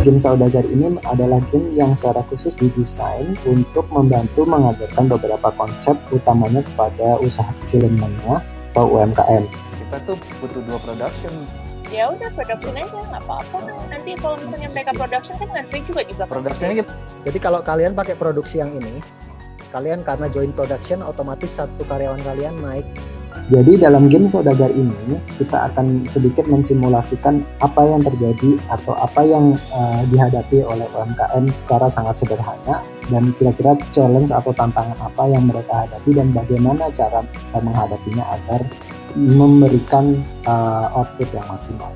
Game Saudagar ini adalah game yang secara khusus didesain untuk membantu mengajarkan beberapa konsep utamanya kepada usaha kecil dan menengah atau UMKM. Kita tuh butuh dua production. Ya udah production aja nggak apa-apa kan. Nanti kalau misalnya mereka production kan ngantri juga juga. Productionnya kita Jadi kalau kalian pakai produksi yang ini, kalian karena join production otomatis satu karyawan kalian naik. Jadi dalam game Saudagar ini kita akan sedikit mensimulasikan apa yang terjadi atau apa yang uh, dihadapi oleh UMKM secara sangat sederhana dan kira-kira challenge atau tantangan apa yang mereka hadapi dan bagaimana cara menghadapinya agar memberikan uh, output yang maksimal.